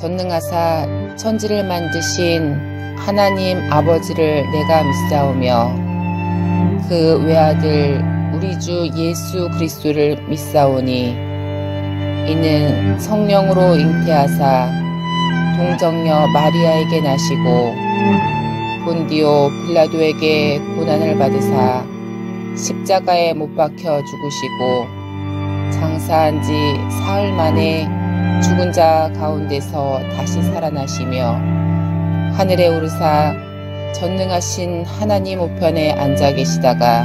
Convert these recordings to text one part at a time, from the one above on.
전능하사 천지를 만드신 하나님 아버지를 내가 믿사오며 그 외아들 우리 주 예수 그리스도를 믿사오니 이는 성령으로 잉태하사 동정녀 마리아에게 나시고 본디오 빌라도에게 고난을 받으사 십자가에 못 박혀 죽으시고 장사한 지 사흘 만에 죽은 자 가운데서 다시 살아나시며 하늘에 오르사 전능하신 하나님 우편에 앉아 계시다가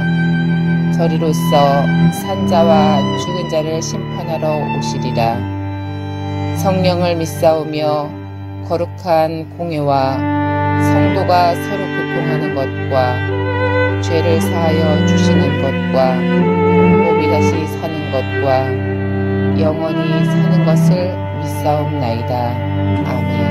저리로서 산자와 죽은 자를 심판하러 오시리라. 성령을 믿사오며 거룩한 공예와 성도가 서로 교통하는 것과 죄를 사하여 주시는 것과 몸이 다시 사는 것과 영원히 사는 것을 믿사옵나이다. 아멘.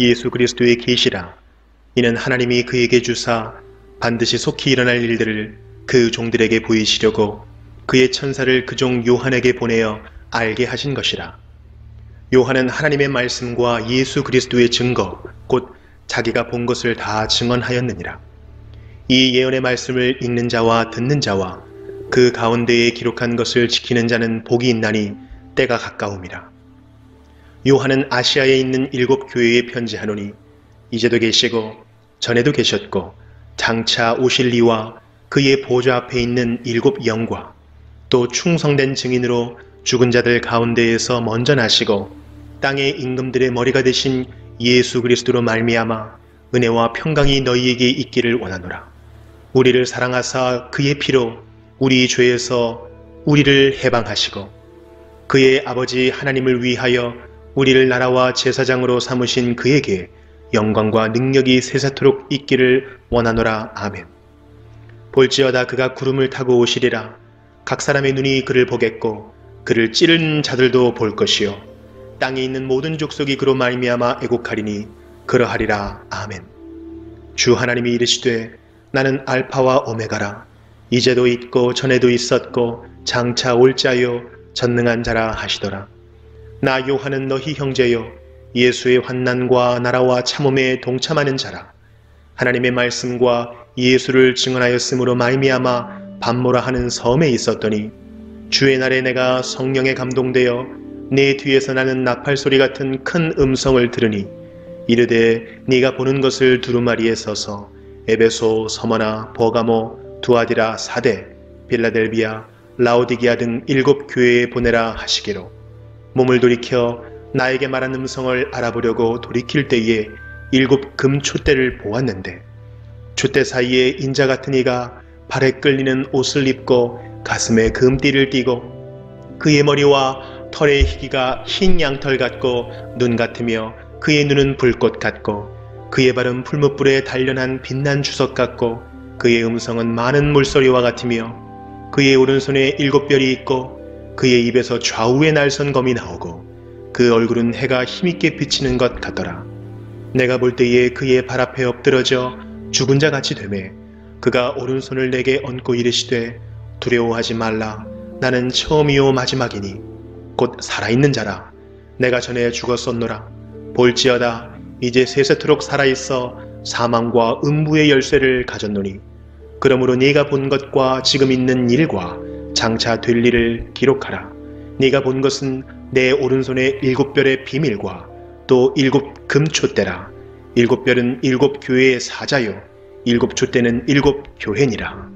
예수 그리스도의 계시라. 이는 하나님이 그에게 주사 반드시 속히 일어날 일들을 그 종들에게 보이시려고 그의 천사를 그 종 요한에게 보내어 알게 하신 것이라. 요한은 하나님의 말씀과 예수 그리스도의 증거, 곧 자기가 본 것을 다 증언하였느니라. 이 예언의 말씀을 읽는 자와 듣는 자와 그 가운데에 기록한 것을 지키는 자는 복이 있나니 때가 가까움이라. 요한은 아시아에 있는 일곱 교회에 편지하노니 이제도 계시고 전에도 계셨고 장차 오실 이와 그의 보좌 앞에 있는 일곱 영과 또 충성된 증인으로 죽은 자들 가운데에서 먼저 나시고 땅의 임금들의 머리가 되신 예수 그리스도로 말미암아 은혜와 평강이 너희에게 있기를 원하노라. 우리를 사랑하사 그의 피로 우리 죄에서 우리를 해방하시고 그의 아버지 하나님을 위하여 우리를 나라와 제사장으로 삼으신 그에게 영광과 능력이 세세토록 있기를 원하노라. 아멘. 볼지어다 그가 구름을 타고 오시리라. 각 사람의 눈이 그를 보겠고 그를 찌르는 자들도 볼 것이요. 땅에 있는 모든 족속이 그로 말미암아 애곡하리니 그러하리라. 아멘. 주 하나님이 이르시되 나는 알파와 오메가라. 이제도 있고 전에도 있었고 장차 올 자요 전능한 자라 하시더라. 나 요한은 너희 형제요 예수의 환난과 나라와 참음에 동참하는 자라. 하나님의 말씀과 예수를 증언하였으므로 말미암아 밤모라 하는 섬에 있었더니 주의 날에 내가 성령에 감동되어 내 뒤에서 나는 나팔 소리 같은 큰 음성을 들으니 이르되 네가 보는 것을 두루마리에 서서 에베소, 서머나, 버가모, 두아디라, 사대, 빌라델비아, 라오디기아 등 일곱 교회에 보내라 하시기로 몸을 돌이켜 나에게 말한 음성을 알아보려고 돌이킬 때에 일곱 금 촛대를 보았는데 촛대 사이에 인자 같은 이가 발에 끌리는 옷을 입고 가슴에 금띠를 띠고 그의 머리와 털의 희기가 흰 양털 같고 눈 같으며 그의 눈은 불꽃 같고 그의 발은 풀무불에 단련한 빛난 주석 같고 그의 음성은 많은 물소리와 같으며 그의 오른손에 일곱 별이 있고 그의 입에서 좌우의 날선 검이 나오고 그 얼굴은 해가 힘있게 비치는 것 같더라. 내가 볼 때에 그의 발 앞에 엎드러져 죽은 자 같이 되매 그가 오른손을 내게 얹고 이르시되 두려워하지 말라. 나는 처음이요 마지막이니 곧 살아있는 자라. 내가 전에 죽었었노라. 볼지어다 이제 세세토록 살아있어 사망과 음부의 열쇠를 가졌노니 그러므로 네가 본 것과 지금 있는 일과 장차 될 일을 기록하라. 네가 본 것은 내 오른손의 일곱 별의 비밀과 또 일곱 금촛대라. 일곱 별은 일곱 교회의 사자요. 일곱 촛대는 일곱 교회니라.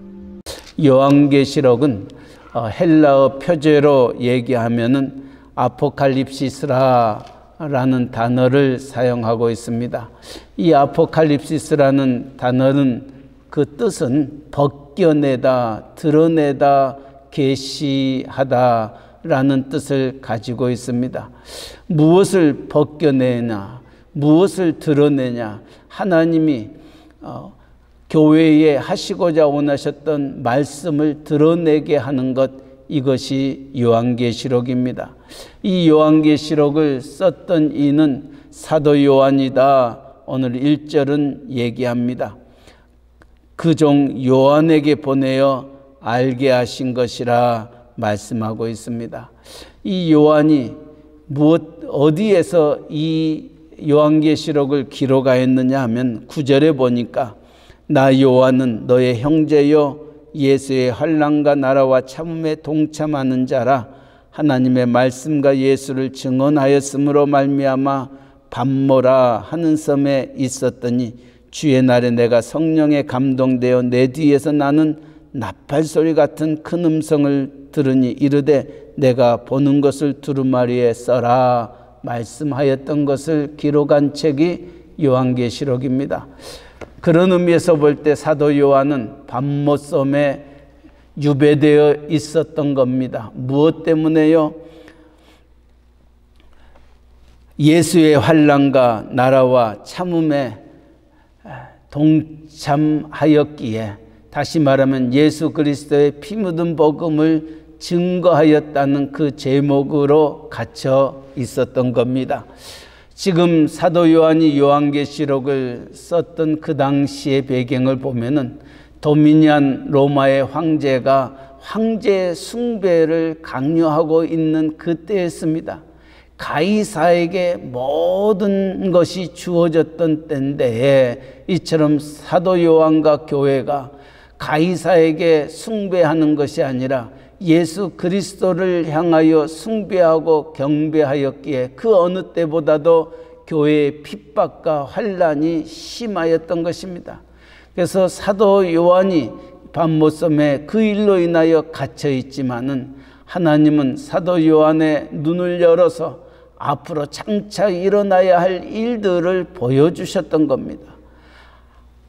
요한계시록은 어, 헬라어 표제로 얘기하면은 아포칼립시스라라는 단어를 사용하고 있습니다. 이 아포칼립시스라는 단어는 그 뜻은 벗겨내다, 드러내다, 계시하다라는 뜻을 가지고 있습니다. 무엇을 벗겨내냐, 무엇을 드러내냐, 하나님이 어, 교회에 하시고자 원하셨던 말씀을 드러내게 하는 것 이것이 요한계시록입니다. 이 요한계시록을 썼던 이는 사도 요한이다. 오늘 1절은 얘기합니다. 그 종 요한에게 보내어 알게 하신 것이라 말씀하고 있습니다. 이 요한이 무엇 어디에서 이 요한계시록을 기록하였느냐 하면 9절에 보니까 나 요한은 너의 형제요 예수의 환란과 나라와 참음에 동참하는 자라 하나님의 말씀과 예수를 증언하였으므로 말미암아 밤모라 하는 섬에 있었더니 주의 날에 내가 성령에 감동되어 내 뒤에서 나는 나팔 소리 같은 큰 음성을 들으니 이르되 내가 보는 것을 두루마리에 써라 말씀하였던 것을 기록한 책이 요한계시록입니다. 그런 의미에서 볼 때 사도 요한은 밤모섬에 유배되어 있었던 겁니다. 무엇 때문에요? 예수의 환란과 나라와 참음에 동참하였기에 다시 말하면 예수 그리스도의 피 묻은 복음을 증거하였다는 그 제목으로 갇혀 있었던 겁니다. 지금 사도 요한이 요한계시록을 썼던 그 당시의 배경을 보면은 도미니안 로마의 황제가 황제 숭배를 강요하고 있는 그때였습니다. 가이사에게 모든 것이 주어졌던 때인데 이처럼 사도 요한과 교회가 가이사에게 숭배하는 것이 아니라 예수 그리스도를 향하여 숭배하고 경배하였기에 그 어느 때보다도 교회의 핍박과 환란이 심하였던 것입니다. 그래서 사도 요한이 밤모섬에 그 일로 인하여 갇혀 있지만은 하나님은 사도 요한의 눈을 열어서 앞으로 장차 일어나야 할 일들을 보여주셨던 겁니다.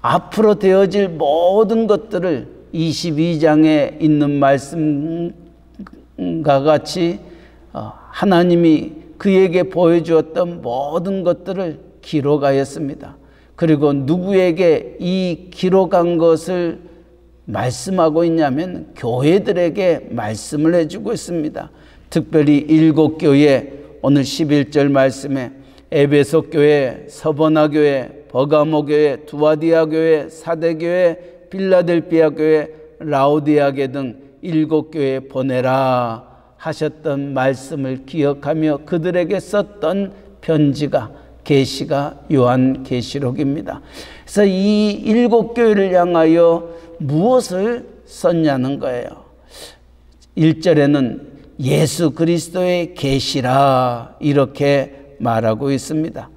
앞으로 되어질 모든 것들을 22장에 있는 말씀과 같이 어, 하나님이 그에게 보여주었던 모든 것들을 기록하였습니다. 그리고 누구에게 이 기록한 것을 말씀하고 있냐면 교회들에게 말씀을 해주고 있습니다. 특별히 일곱 교회 오늘 11절 말씀에 에베소 교회, 서버나 교회, 버가모 교회, 두아디아 교회, 사대 교회, 빌라델비아 교회, 라우디아 교회 등 일곱 교회에 보내라 하셨던 말씀을 기억하며 그들에게 썼던 편지가 계시가 요한 계시록입니다. 그래서 이 일곱 교회를 향하여 무엇을 썼냐는 거예요. 1절에는 예수 그리스도의 계시라 이렇게 말하고 있습니다.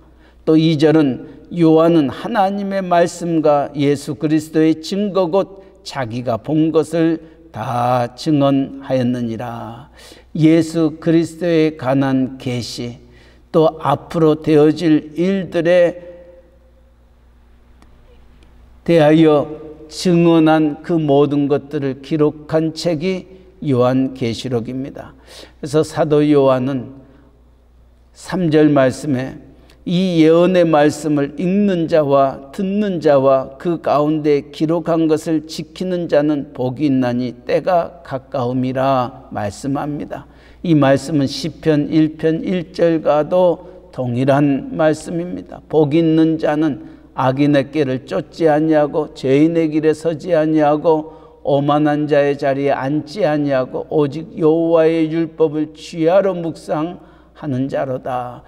또 2절은 요한은 하나님의 말씀과 예수 그리스도의 증거 곧 자기가 본 것을 다 증언하였느니라. 예수 그리스도에 관한 계시 또 앞으로 되어질 일들에 대하여 증언한 그 모든 것들을 기록한 책이 요한 계시록입니다. 그래서 사도 요한은 3절 말씀에 이 예언의 말씀을 읽는 자와 듣는 자와 그 가운데 기록한 것을 지키는 자는 복이 있나니 때가 가까움이라 말씀합니다. 이 말씀은 시편 1편 1절과도 동일한 말씀입니다. 복 있는 자는 악인의 길을 쫓지 아니하고 죄인의 길에 서지 아니하고 오만한 자의 자리에 앉지 아니하고 오직 여호와의 율법을 취하러 묵상하는 자로다.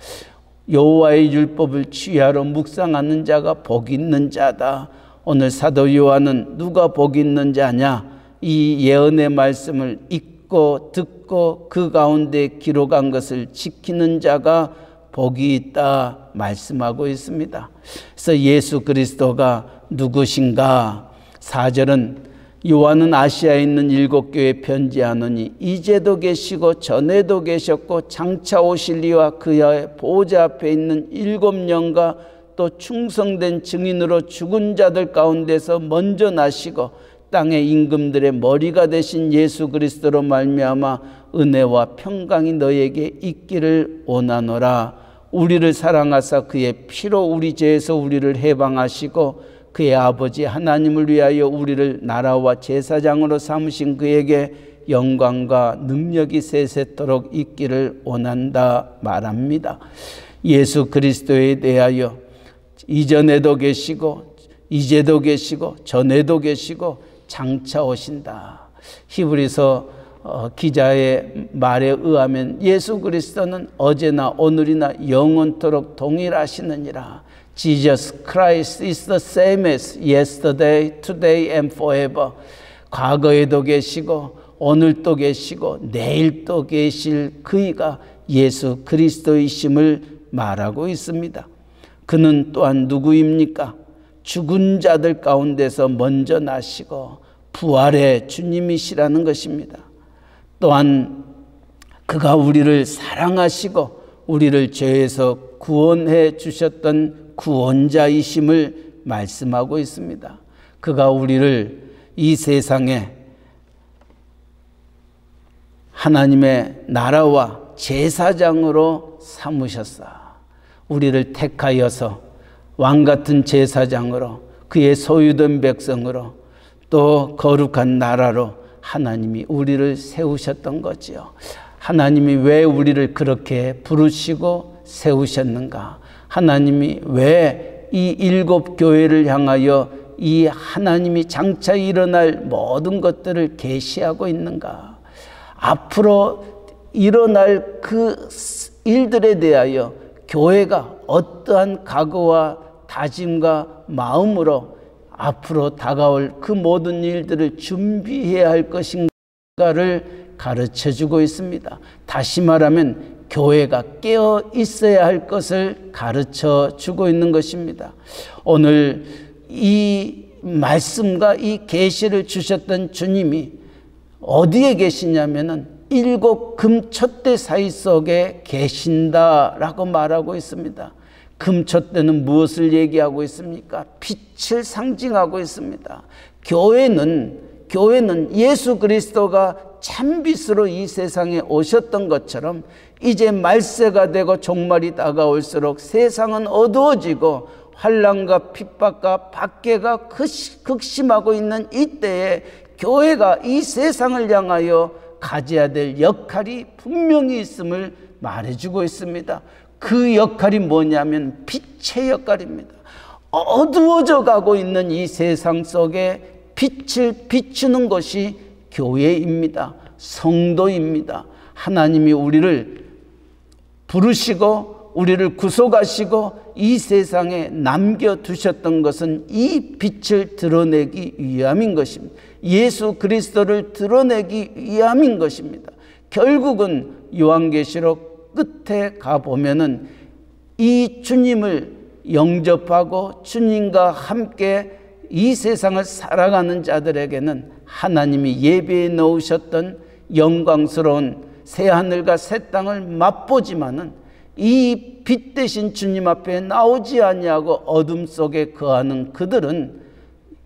여호와의 율법을 취하러 묵상하는 자가 복 있는 자다. 오늘 사도 요한은 누가 복 있는 자냐? 이 예언의 말씀을 읽고 듣고 그 가운데 기록한 것을 지키는 자가 복이 있다 말씀하고 있습니다. 그래서 예수 그리스도가 누구신가? 4절은 요한은 아시아에 있는 일곱 교회 편지하노니 이제도 계시고 전에도 계셨고 장차 오실 이와 그의 보좌 앞에 있는 일곱 년과 또 충성된 증인으로 죽은 자들 가운데서 먼저 나시고 땅의 임금들의 머리가 되신 예수 그리스도로 말미암아 은혜와 평강이 너에게 있기를 원하노라. 우리를 사랑하사 그의 피로 우리 죄에서 우리를 해방하시고 그의 아버지 하나님을 위하여 우리를 나라와 제사장으로 삼으신 그에게 영광과 능력이 세세토록 있기를 원한다 말합니다. 예수 그리스도에 대하여 이전에도 계시고 이제도 계시고 전에도 계시고 장차 오신다. 히브리서 어, 기자의 말에 의하면 예수 그리스도는 어제나 오늘이나 영원토록 동일하시느니라. Jesus Christ is the same as yesterday, today and forever. 과거에도 계시고 오늘도 계시고 내일도 계실 그이가 예수 그리스도이심을 말하고 있습니다. 그는 또한 누구입니까? 죽은 자들 가운데서 먼저 나시고 부활의 주님이시라는 것입니다. 또한 그가 우리를 사랑하시고 우리를 죄에서 구원해 주셨던 구원자이심을 말씀하고 있습니다. 그가 우리를 이 세상에 하나님의 나라와 제사장으로 삼으셨사. 우리를 택하여서 왕 같은 제사장으로 그의 소유된 백성으로 또 거룩한 나라로 하나님이 우리를 세우셨던 거지요. 하나님이 왜 우리를 그렇게 부르시고 세우셨는가? 하나님이 왜 이 일곱 교회를 향하여 이 하나님이 장차 일어날 모든 것들을 계시하고 있는가? 앞으로 일어날 그 일들에 대하여 교회가 어떠한 각오와 다짐과 마음으로 앞으로 다가올 그 모든 일들을 준비해야 할 것인가를 가르쳐 주고 있습니다. 다시 말하면 교회가 깨어 있어야 할 것을 가르쳐 주고 있는 것입니다. 오늘 이 말씀과 이 계시를 주셨던 주님이 어디에 계시냐면은 일곱 금촛대 사이 속에 계신다라고 말하고 있습니다. 금촛대는 무엇을 얘기하고 있습니까? 빛을 상징하고 있습니다. 교회는 교회는 예수 그리스도가 참빛으로 이 세상에 오셨던 것처럼 이제 말세가 되고 종말이 다가올수록 세상은 어두워지고 환란과 핍박과 박해가 극심하고 있는 이때에 교회가 이 세상을 향하여 가져야 될 역할이 분명히 있음을 말해주고 있습니다. 그 역할이 뭐냐면 빛의 역할입니다. 어두워져 가고 있는 이 세상 속에 빛을 비추는 것이 교회입니다. 성도입니다. 하나님이 우리를 부르시고 우리를 구속하시고 이 세상에 남겨두셨던 것은 이 빛을 드러내기 위함인 것입니다. 예수 그리스도를 드러내기 위함인 것입니다. 결국은 요한계시록 끝에 가보면은 이 주님을 영접하고 주님과 함께 이 세상을 살아가는 자들에게는 하나님이 예배에 넣으셨던 영광스러운 새 하늘과 새 땅을 맛보지만은 이 빛 대신 주님 앞에 나오지 아니하고 어둠 속에 거하는 그들은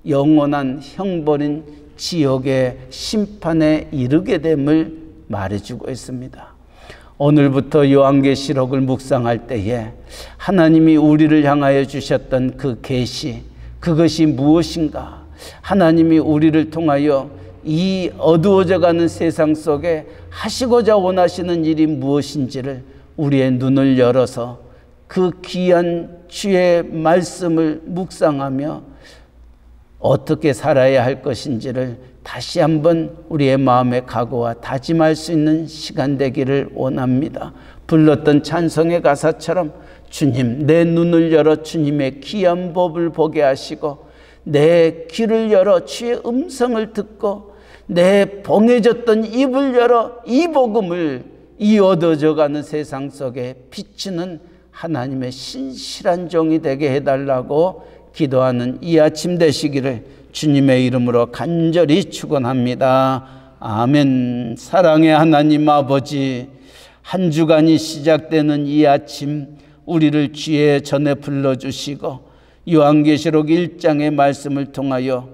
영원한 형벌인 지옥의 심판에 이르게 됨을 말해주고 있습니다. 오늘부터 요한계시록을 묵상할 때에 하나님이 우리를 향하여 주셨던 그 계시 그것이 무엇인가? 하나님이 우리를 통하여 이 어두워져 가는 세상 속에 하시고자 원하시는 일이 무엇인지를 우리의 눈을 열어서 그 귀한 주의 말씀을 묵상하며 어떻게 살아야 할 것인지를 다시 한번 우리의 마음의 각오와 다짐할 수 있는 시간 되기를 원합니다. 불렀던 찬송의 가사처럼 주님 내 눈을 열어 주님의 귀한 법을 보게 하시고 내 귀를 열어 주의 음성을 듣고 내 봉해졌던 입을 열어 이 복음을 이 얻어져가는 세상 속에 비추는 하나님의 신실한 종이 되게 해달라고 기도하는 이 아침 되시기를 주님의 이름으로 간절히 축원합니다. 아멘. 사랑의 하나님 아버지 한 주간이 시작되는 이 아침 우리를 주의 전에 불러 주시고 요한계시록 1장의 말씀을 통하여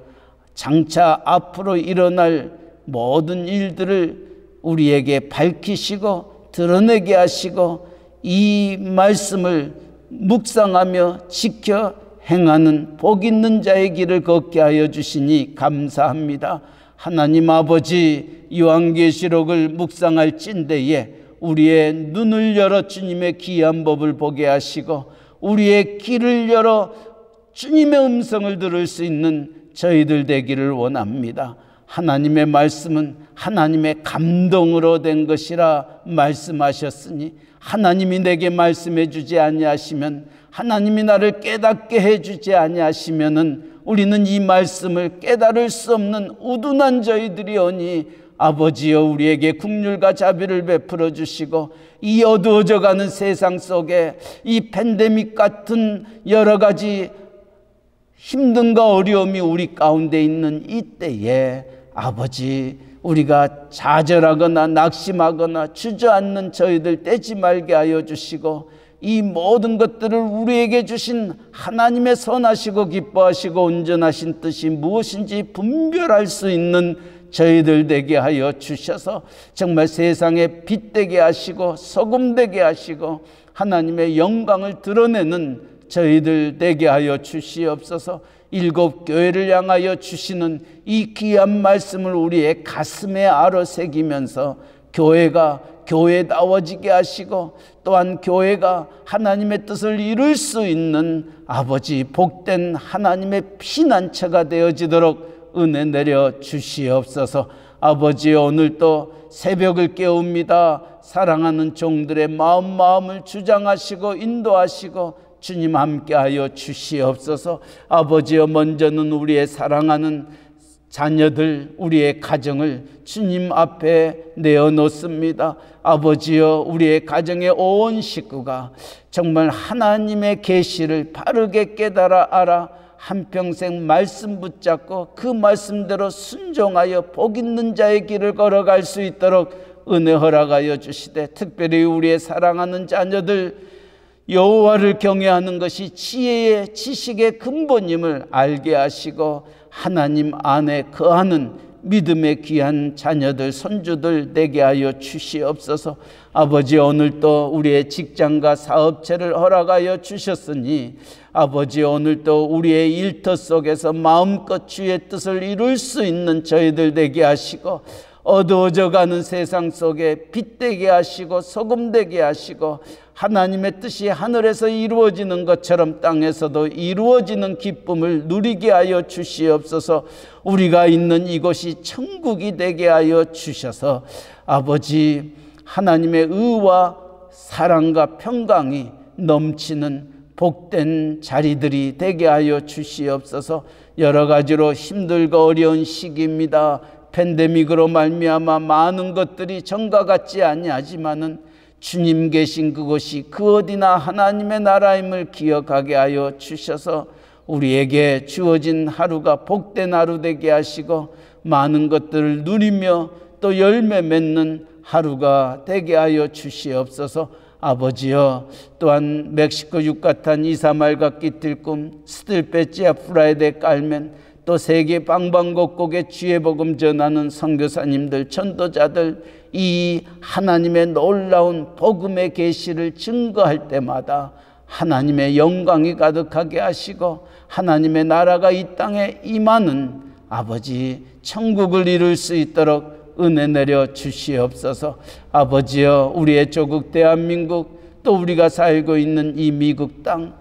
장차 앞으로 일어날 모든 일들을 우리에게 밝히시고 드러내게 하시고 이 말씀을 묵상하며 지켜 행하는 복 있는 자의 길을 걷게 하여 주시니 감사합니다. 하나님 아버지 요한계시록을 묵상할 찐대에 우리의 눈을 열어 주님의 귀한 법을 보게 하시고 우리의 귀를 열어 주님의 음성을 들을 수 있는 저희들 되기를 원합니다. 하나님의 말씀은 하나님의 감동으로 된 것이라 말씀하셨으니 하나님이 내게 말씀해 주지 아니하시면 하나님이 나를 깨닫게 해 주지 아니하시면은 우리는 이 말씀을 깨달을 수 없는 우둔한 저희들이오니 아버지여 우리에게 국률과 자비를 베풀어 주시고 이 어두워져 가는 세상 속에 이 팬데믹 같은 여러 가지 힘든가 어려움이 우리 가운데 있는 이때에 아버지 우리가 좌절하거나 낙심하거나 주저앉는 저희들 떼지 말게 하여 주시고 이 모든 것들을 우리에게 주신 하나님의 선하시고 기뻐하시고 온전하신 뜻이 무엇인지 분별할 수 있는 저희들 되게 하여 주셔서 정말 세상에 빛 되게 하시고 소금 되게 하시고 하나님의 영광을 드러내는 저희들 되게 하여 주시옵소서. 일곱 교회를 향하여 주시는 이 귀한 말씀을 우리의 가슴에 알아 새기면서 교회가 교회다워지게 하시고 또한 교회가 하나님의 뜻을 이룰 수 있는 아버지 복된 하나님의 피난처가 되어지도록 은혜 내려 주시옵소서 아버지 오늘도 새벽을 깨웁니다 사랑하는 종들의 마음 마음을 주장하시고 인도하시고 주님 함께하여 주시옵소서. 아버지여 먼저는 우리의 사랑하는 자녀들, 우리의 가정을 주님 앞에 내어놓습니다. 아버지여, 우리의 가정의 온 식구가 정말 하나님의 계시를 바르게 깨달아 알아 한평생 말씀 붙잡고 그 말씀대로 순종하여 복 있는 자의 길을 걸어갈 수 있도록 은혜 허락하여 주시되 특별히 우리의 사랑하는 자녀들 여호와를 경외하는 것이 지혜의 지식의 근본임을 알게 하시고 하나님 안에 거하는 믿음의 귀한 자녀들 손주들 되게 하여 주시옵소서. 아버지 오늘도 우리의 직장과 사업체를 허락하여 주셨으니 아버지 오늘도 우리의 일터 속에서 마음껏 주의 뜻을 이룰 수 있는 저희들 되게 하시고 어두워져 가는 세상 속에 빛되게 하시고 소금되게 하시고 하나님의 뜻이 하늘에서 이루어지는 것처럼 땅에서도 이루어지는 기쁨을 누리게 하여 주시옵소서 우리가 있는 이곳이 천국이 되게 하여 주셔서 아버지 하나님의 의와 사랑과 평강이 넘치는 복된 자리들이 되게 하여 주시옵소서. 여러 가지로 힘들고 어려운 시기입니다. 팬데믹으로 말미암아 많은 것들이 전과 같지 아니하지만은 주님 계신 그곳이 그 어디나 하나님의 나라임을 기억하게 하여 주셔서 우리에게 주어진 하루가 복된 하루 되게 하시고 많은 것들을 누리며 또 열매 맺는 하루가 되게 하여 주시옵소서. 아버지여 또한 멕시코 유카탄 이사말과 끼틀꿈 스틸페치아 프라이데 깔멘 또 세계 방방곡곡에 주의 복음 전하는 선교사님들 전도자들 이 하나님의 놀라운 복음의 계시를 증거할 때마다 하나님의 영광이 가득하게 하시고 하나님의 나라가 이 땅에 임하는 아버지 천국을 이룰 수 있도록 은혜 내려 주시옵소서. 아버지여 우리의 조국 대한민국 또 우리가 살고 있는 이 미국 땅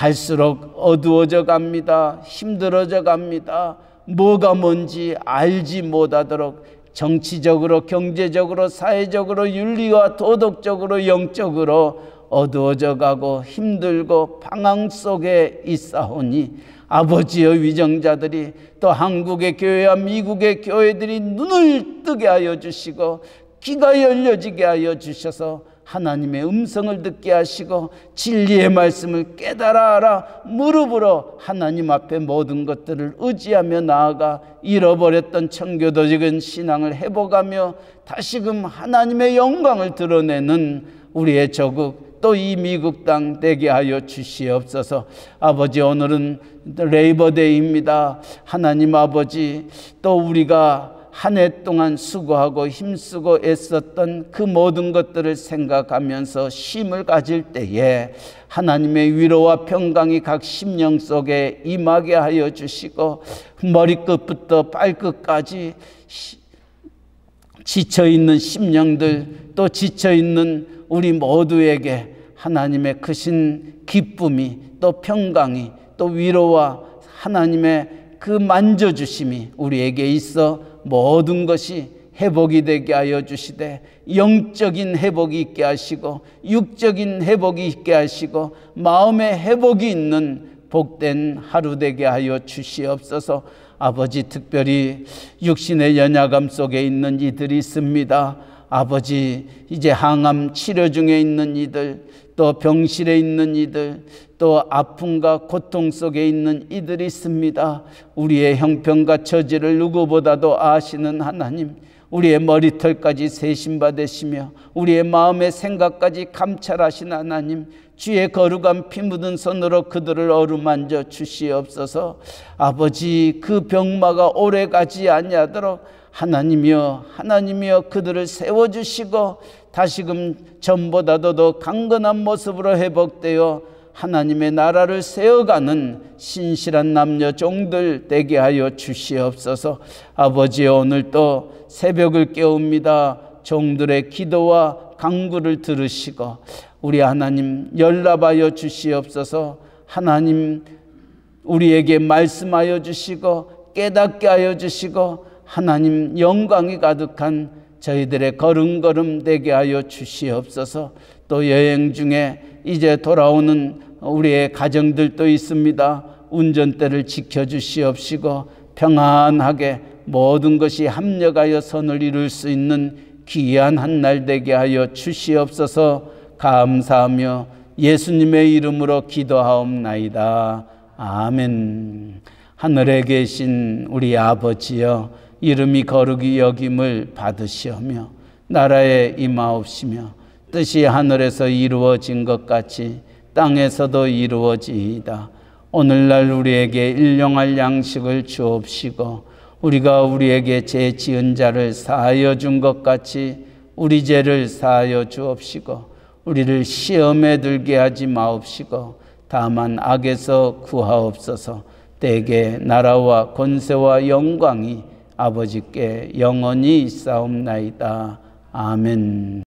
갈수록 어두워져 갑니다. 힘들어져 갑니다. 뭐가 뭔지 알지 못하도록 정치적으로, 경제적으로, 사회적으로, 윤리와 도덕적으로, 영적으로 어두워져 가고 힘들고 방황 속에 있사오니 아버지의 위정자들이 또 한국의 교회와 미국의 교회들이 눈을 뜨게 하여 주시고 귀가 열려지게 하여 주셔서 하나님의 음성을 듣게 하시고 진리의 말씀을 깨달아 알아 무릎으로 하나님 앞에 모든 것들을 의지하며 나아가 잃어버렸던 청교도적인 신앙을 회복하며 다시금 하나님의 영광을 드러내는 우리의 조국 또 이 미국 땅 되게 하여 주시옵소서. 아버지 오늘은 Labor Day입니다. 하나님 아버지 또 우리가 한 해 동안 수고하고 힘쓰고 애썼던 그 모든 것들을 생각하면서 쉼을 가질 때에 하나님의 위로와 평강이 각 심령 속에 임하게 하여 주시고 머리끝부터 발끝까지 지쳐 있는 심령들 또 지쳐 있는 우리 모두에게 하나님의 크신 기쁨이 또 평강이 또 위로와 하나님의 그 만져주심이 우리에게 있어 모든 것이 회복이 되게 하여 주시되 영적인 회복이 있게 하시고 육적인 회복이 있게 하시고 마음의 회복이 있는 복된 하루 되게 하여 주시옵소서 아버지 특별히 육신의 연약함 속에 있는 이들이 있습니다. 아버지 이제 항암 치료 중에 있는 이들 또 병실에 있는 이들 또 아픔과 고통 속에 있는 이들이 있습니다. 우리의 형편과 처지를 누구보다도 아시는 하나님 우리의 머리털까지 세심받으시며 우리의 마음의 생각까지 감찰하신 하나님 주의 거룩한 피 묻은 손으로 그들을 어루만져 주시옵소서 아버지 그 병마가 오래 가지 아니하도록 하나님이여 하나님이여 그들을 세워주시고 다시금 전보다도 더 강건한 모습으로 회복되어 하나님의 나라를 세워가는 신실한 남녀 종들 되게 하여 주시옵소서. 아버지 오늘 또 새벽을 깨웁니다. 종들의 기도와 강구를 들으시고 우리 하나님 연락하여 주시옵소서. 하나님 우리에게 말씀하여 주시고 깨닫게 하여 주시고 하나님 영광이 가득한 저희들의 걸음걸음 되게 하여 주시옵소서 또 여행 중에 이제 돌아오는 우리의 가정들도 있습니다. 운전대를 지켜주시옵시고 평안하게 모든 것이 합력하여 선을 이룰 수 있는 귀한 한 날 되게 하여 주시옵소서 감사하며 예수님의 이름으로 기도하옵나이다. 아멘. 하늘에 계신 우리 아버지여 이름이 거룩이 여김을 받으시오며 나라에 임하옵시며 뜻이 하늘에서 이루어진 것 같이 땅에서도 이루어지이다. 오늘날 우리에게 일용할 양식을 주옵시고 우리가 우리에게 죄 지은 자를 사하여 준 것 같이 우리 죄를 사하여 주옵시고 우리를 시험에 들게 하지 마옵시고 다만 악에서 구하옵소서 때게 나라와 권세와 영광이 아버지께 영원히 있사옵나이다. 아멘.